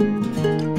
Música